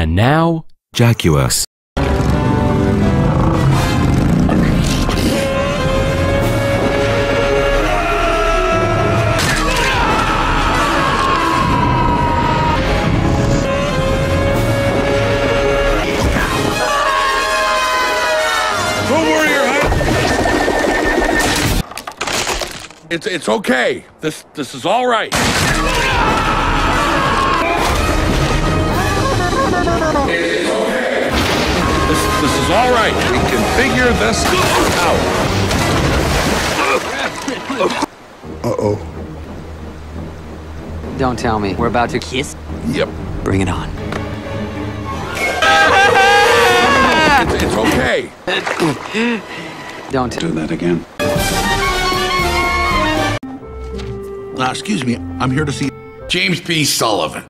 And now, Jaguars. It's it's okay. This this is all right. All right, we can figure this out. Uh-oh. Don't tell me. We're about to kiss? Yep. Bring it on. it's, it's okay. Don't do that again. Uh, excuse me, I'm here to see James P. Sullivan.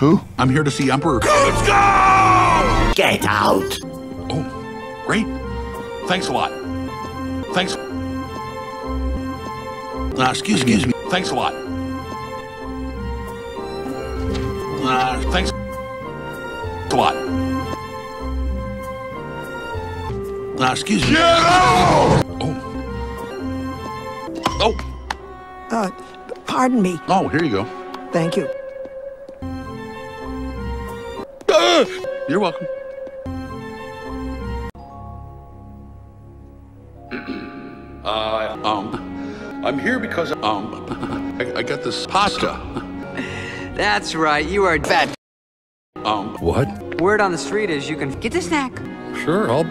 Who? I'm here to see Emperor. Let's go! Get out! Great. Thanks a lot. Thanks. Uh, excuse, excuse me. Thanks a lot. Uh, thanks a lot. Uh, excuse me. Yeah! Oh. Oh. Uh, pardon me. Oh, here you go. Thank you. Uh, you're welcome. Uh, um, I'm here because um, I, I got this pasta. That's right, you are bad. Um, what? Word on the street is you can get the snack. Sure, I'll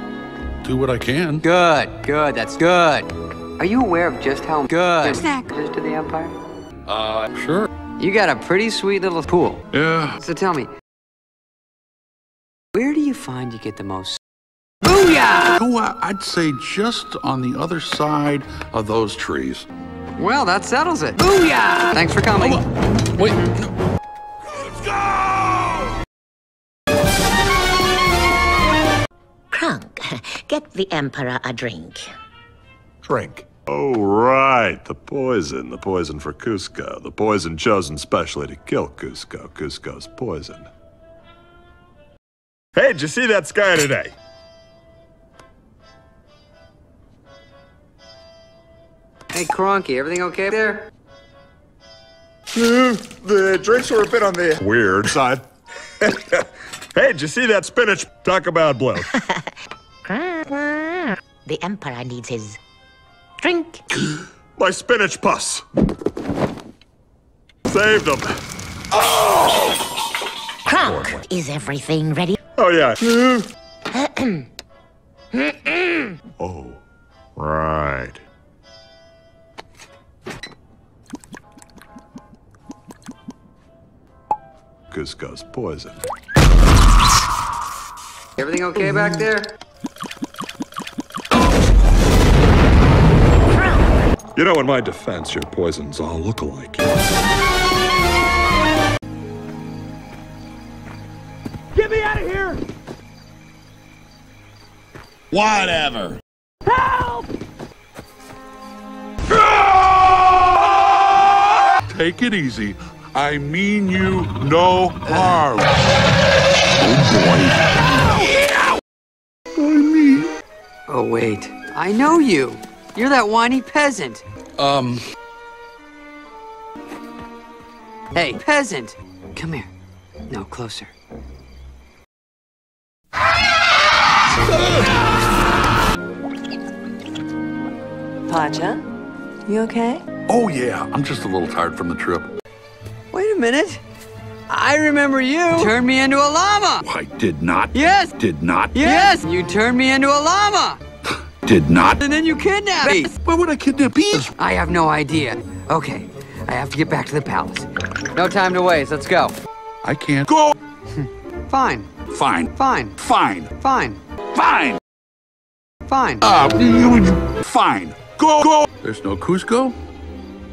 do what I can. Good, good, that's good. Are you aware of just how good the snack is to the Empire? Uh, sure. You got a pretty sweet little pool. Yeah. So tell me, where do you find you get the most Booyah! Oh, I'd say just on the other side of those trees. Well, that settles it. Booyah! Thanks for coming. Oh, wait. No. Let's go! Krunk, get the Emperor a drink. Drink. Oh, right. The poison. The poison for Kuzco. The poison chosen specially to kill Kuzco. Kuzco's poison. Hey, did you see that sky today? Hey, Cronky, everything okay there? Hmm, the drinks were a bit on the weird side. hey, did you see that spinach? Talk about blow. the Emperor needs his drink. My spinach pus. Saved him. Oh! Kronk, is everything ready? Oh, yeah. oh, right. poison. Everything okay back there? You know, in my defense, your poisons all look alike. Get me out of here! Whatever. Help! Take it easy. I mean you no harm. Oh, boy. I mean. Oh, wait. I know you. You're that whiny peasant. Um... Hey, peasant. Come here. No, closer. Pacha, you okay? Oh, yeah. I'm just a little tired from the trip. Wait a minute. I remember you turned me into a llama. I did not. Yes. Did not. Yes. You turned me into a llama. did not. And then you kidnapped me. Why would I kidnap you? I have no idea. Okay, I have to get back to the palace. No time to waste. Let's go. I can't go. Fine. Fine. Fine. Fine. Fine. Fine. Fine. Uh, fine. Go, go. There's no Kuzco?